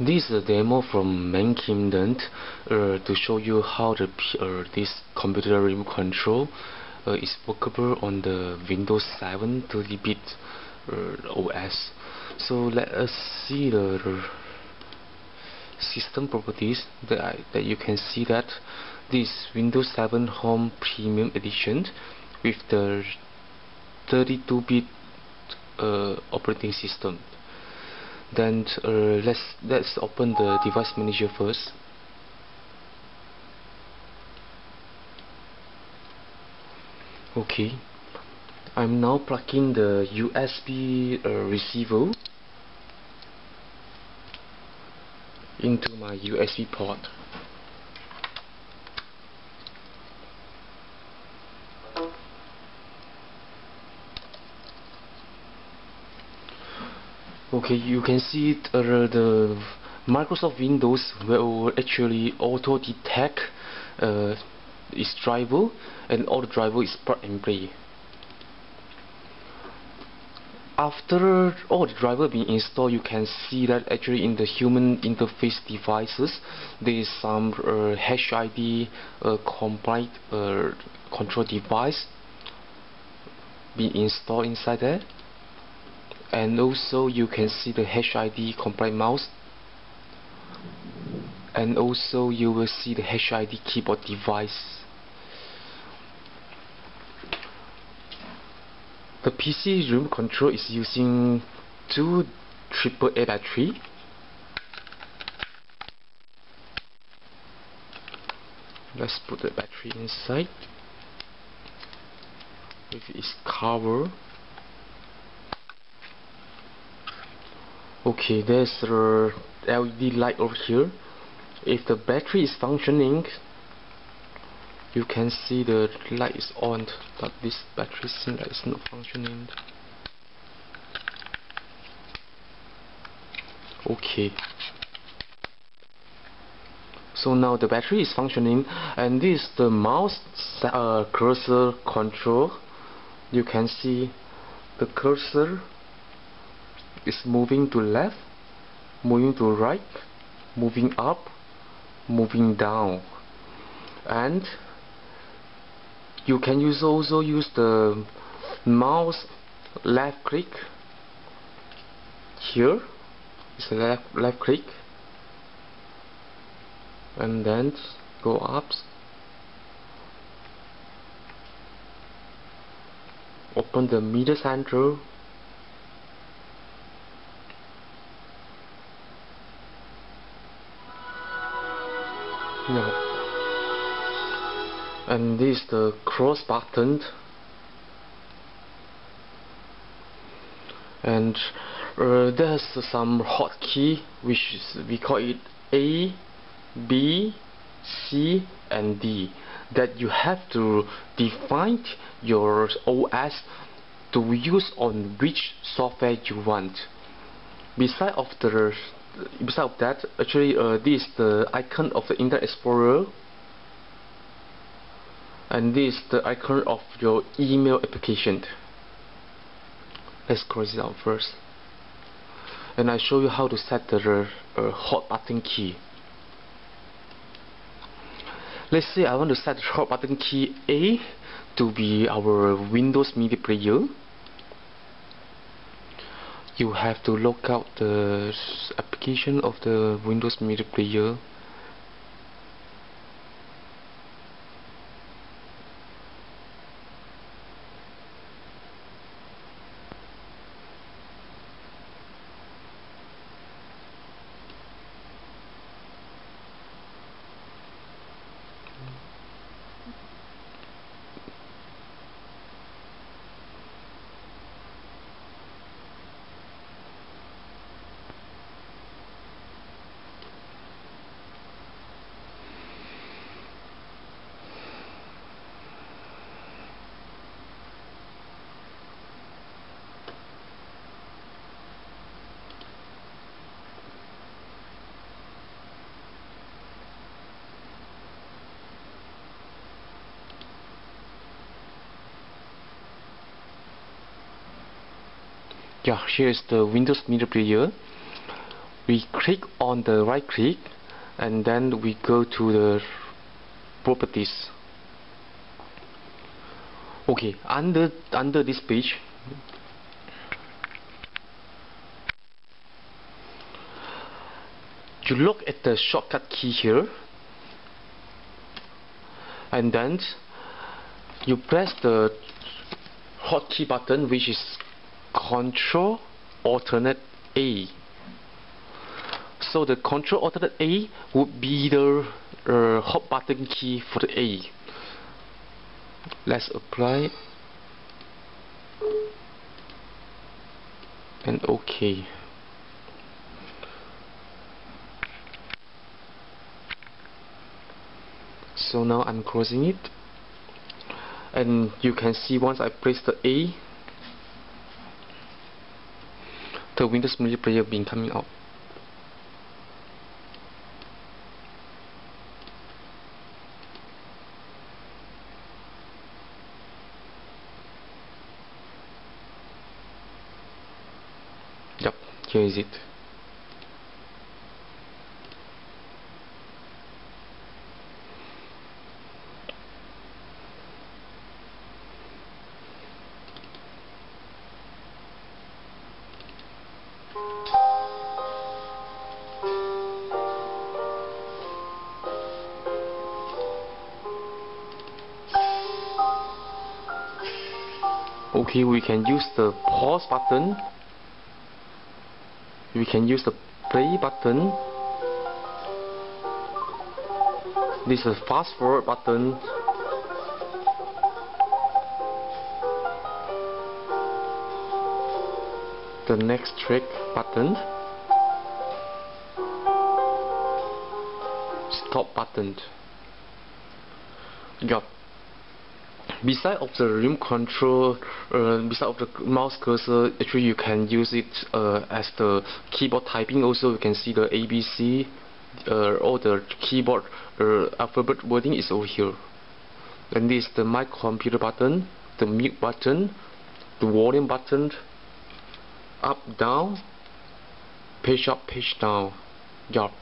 This is a demo from Mem Kingdom uh, to show you how the uh, this computer remote control uh, is workable on the Windows 7 30-bit uh, OS. So let us see the system properties that I, that you can see that this Windows 7 Home Premium Edition with the 32-bit uh, operating system then uh, let's let's open the device manager first. Okay. I'm now plugging the USB uh, receiver into my USB port okay you can see it, uh, the Microsoft Windows will actually auto detect uh, its driver and all the driver is plug and play. After all the driver being installed you can see that actually in the human interface devices there is some uh, HID uh, compliant uh, control device being installed inside there and also you can see the HID compliant mouse. And also you will see the HID keyboard device. The PC room control is using two AAA battery. Let's put the battery inside. With its cover okay there's a LED light over here. If the battery is functioning you can see the light is on but this battery seems like it's not functioning. Okay. So now the battery is functioning and this is the mouse uh, cursor control. You can see the cursor is moving to left moving to right moving up moving down. And you can use also use the mouse left click here. It's a left left click. And then go up. Open the media center and this is the cross button. And uh, there's some hotkey which is, we call it A B C and D that you have to define your OS to use on which software you want. Beside of the besides that actually uh, this is the icon of the Internet Explorer and this is the icon of your email application. Let's close it out first. And I show you how to set the uh, hot button key. Let's say I want to set the hot button key A to be our Windows Media Player. You have to look out the application of the Windows Media Player yeah here is the Windows Media Player. We click on the right click and then we go to the properties. Okay under under this page you look at the shortcut key here and then you press the hotkey button which is control alternate A. So the control alternate A would be the uh, hot button key for the A. Let's apply. And OK so now I'm closing it. And you can see once I press the A the Windows Media Player being coming out Yep, here is it. Okay, we can use the pause button. We can use the play button. This is fast forward button. The next track button. Stop button. Got beside of the remote control uh, beside of the mouse cursor actually you can use it uh, as the keyboard typing also. You can see the ABC uh, all the keyboard uh, alphabet wording is over here. And this is the my computer button the mute button the volume button up down page up page down. Yup